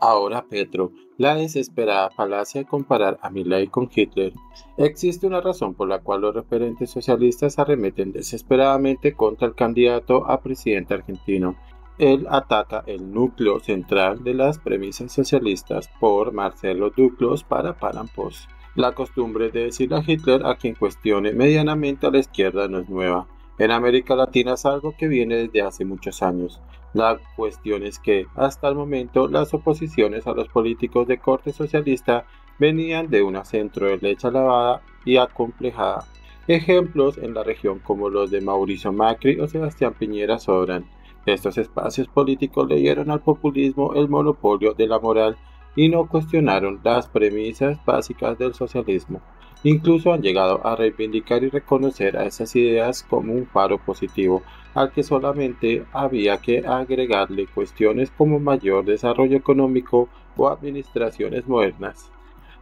Ahora Petro, la desesperada falacia de comparar a Milley con Hitler. Existe una razón por la cual los referentes socialistas arremeten desesperadamente contra el candidato a presidente argentino. Él ataca el núcleo central de las premisas socialistas por Marcelo Duclos para Parampos. La costumbre de decir a Hitler a quien cuestione medianamente a la izquierda no es nueva. En América Latina es algo que viene desde hace muchos años. La cuestión es que, hasta el momento, las oposiciones a los políticos de corte socialista venían de una centro derecha lavada y acomplejada. Ejemplos en la región como los de Mauricio Macri o Sebastián Piñera sobran. Estos espacios políticos le dieron al populismo el monopolio de la moral y no cuestionaron las premisas básicas del socialismo. Incluso han llegado a reivindicar y reconocer a esas ideas como un faro positivo, al que solamente había que agregarle cuestiones como mayor desarrollo económico o administraciones modernas.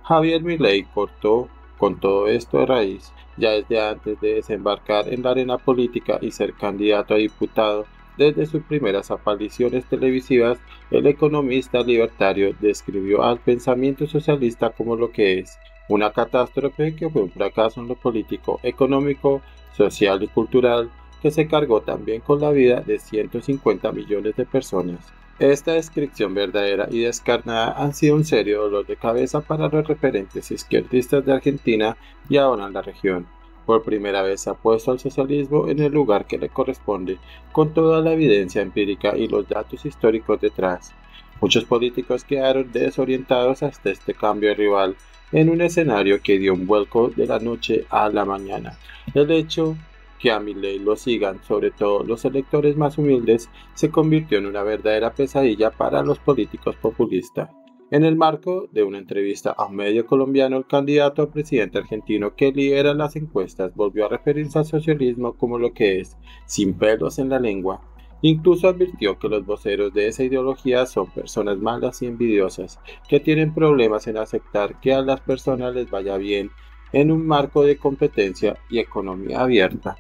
Javier Milei cortó con todo esto de raíz, ya desde antes de desembarcar en la arena política y ser candidato a diputado, desde sus primeras apariciones televisivas, el economista libertario describió al pensamiento socialista como lo que es, una catástrofe que fue un fracaso en lo político, económico, social y cultural, que se cargó también con la vida de 150 millones de personas. Esta descripción verdadera y descarnada han sido un serio dolor de cabeza para los referentes izquierdistas de Argentina y ahora en la región. Por primera vez se ha puesto al socialismo en el lugar que le corresponde, con toda la evidencia empírica y los datos históricos detrás. Muchos políticos quedaron desorientados hasta este cambio rival en un escenario que dio un vuelco de la noche a la mañana. El hecho que a Milley lo sigan, sobre todo los electores más humildes, se convirtió en una verdadera pesadilla para los políticos populistas. En el marco de una entrevista a un medio colombiano, el candidato a presidente argentino que lidera las encuestas volvió a referirse al socialismo como lo que es, sin pelos en la lengua, Incluso advirtió que los voceros de esa ideología son personas malas y envidiosas, que tienen problemas en aceptar que a las personas les vaya bien en un marco de competencia y economía abierta.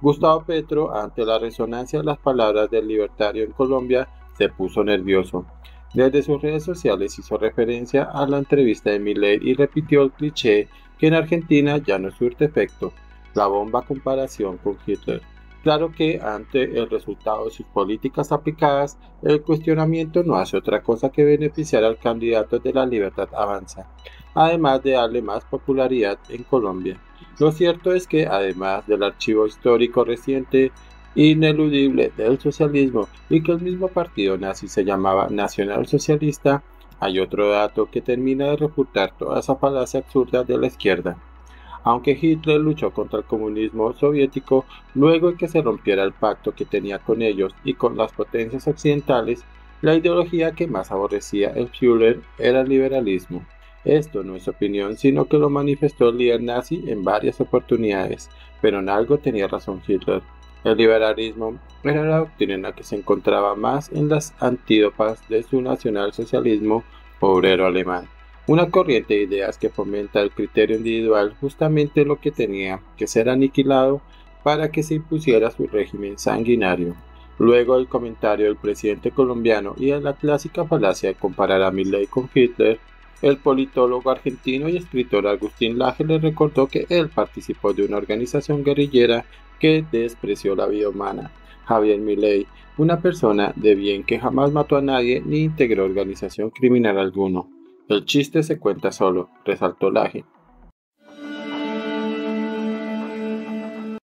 Gustavo Petro, ante la resonancia de las palabras del libertario en Colombia, se puso nervioso. Desde sus redes sociales hizo referencia a la entrevista de Millet y repitió el cliché que en Argentina ya no surte efecto, la bomba comparación con Hitler. Claro que ante el resultado de sus políticas aplicadas, el cuestionamiento no hace otra cosa que beneficiar al candidato de la libertad avanza, además de darle más popularidad en Colombia. Lo cierto es que además del archivo histórico reciente ineludible del socialismo y que el mismo partido nazi se llamaba Nacional Socialista, hay otro dato que termina de refutar toda esa falacia absurda de la izquierda. Aunque Hitler luchó contra el comunismo soviético luego de que se rompiera el pacto que tenía con ellos y con las potencias occidentales, la ideología que más aborrecía el Führer era el liberalismo. Esto no es opinión, sino que lo manifestó el líder nazi en varias oportunidades, pero en algo tenía razón Hitler. El liberalismo era la doctrina que se encontraba más en las antídopas de su nacionalsocialismo obrero alemán. Una corriente de ideas que fomenta el criterio individual, justamente lo que tenía que ser aniquilado para que se impusiera su régimen sanguinario. Luego del comentario del presidente colombiano y de la clásica falacia de comparar a Milley con Hitler, el politólogo argentino y escritor Agustín Laje le recordó que él participó de una organización guerrillera que despreció la vida humana. Javier Milley, una persona de bien que jamás mató a nadie ni integró organización criminal alguno. El chiste se cuenta solo, resaltó Laje.